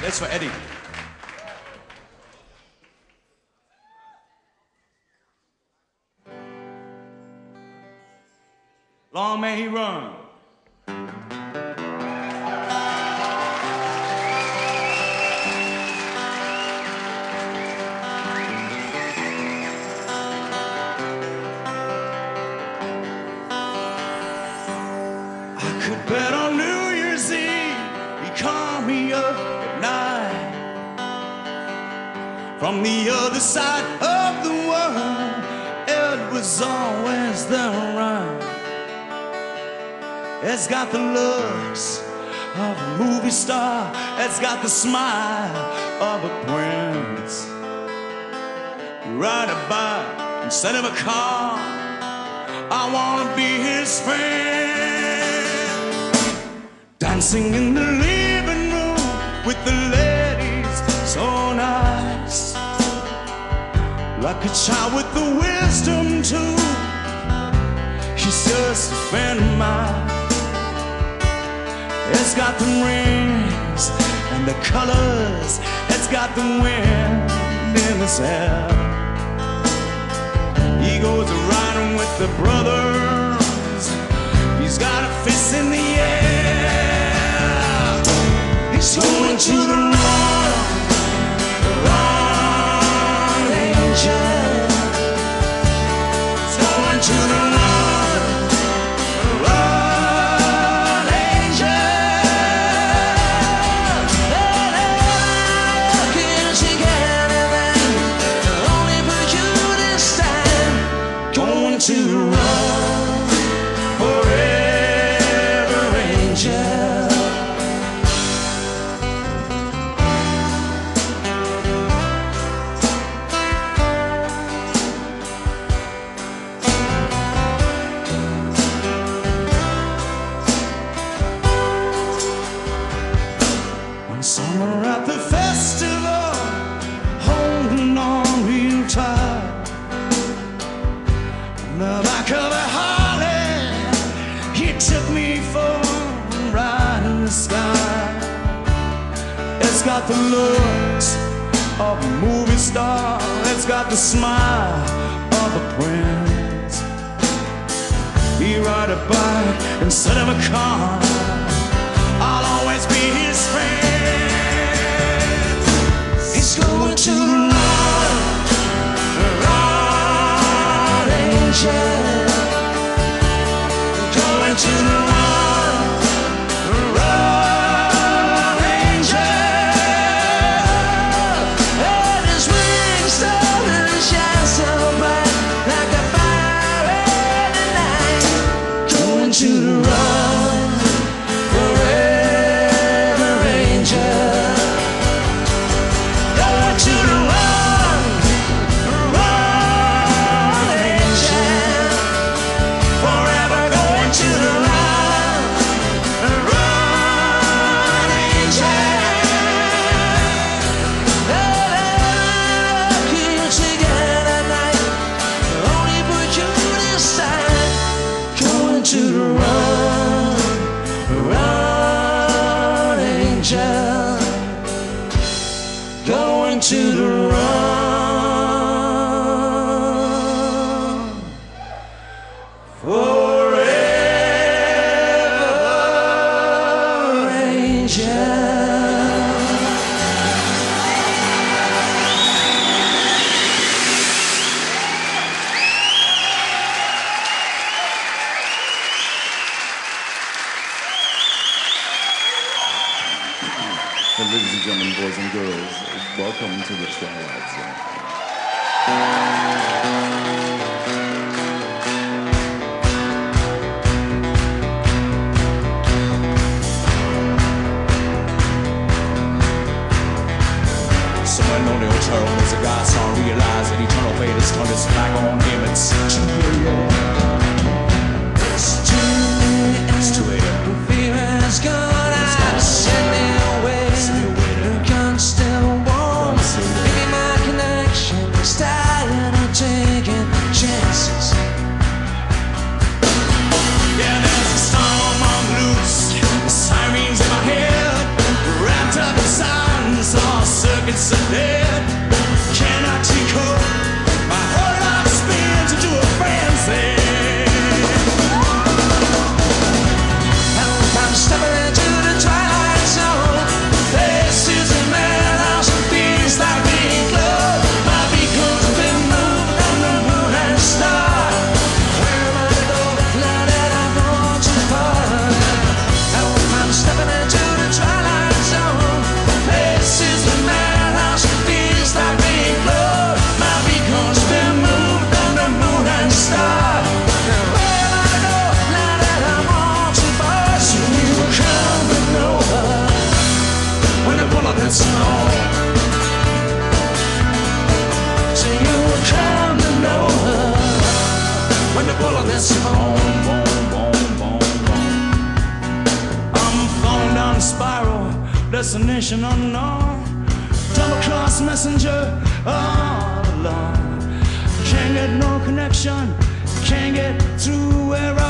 That's for Eddie. Long may he run. I could bet on from the other side of the world. Ed was always there around. Ed's got the looks of a movie star. Ed's got the smile of a prince. You ride a bike instead of a car. I wanna be his friend. Dancing in the living room with the Like a child with the wisdom too. He's just a friend of mine. It's got the rings and the colors. It's got the wind in his hair. He goes riding with the brothers. He's got a fist in the air. He's going to the Going got the looks of a movie star. It's got the smile of a prince. He ride a bike instead of a car. I'll Going to the run, And ladies and gentlemen, boys and girls, welcome to the Twilight Zone. Someone know the hotel as a guy song realize that eternal fate has turned its back on him. It's it's a day. when the is home. Boom, boom, boom, I'm falling down a spiral, destination unknown. Double cross messenger all alone. Can't get no connection, can't get through where I.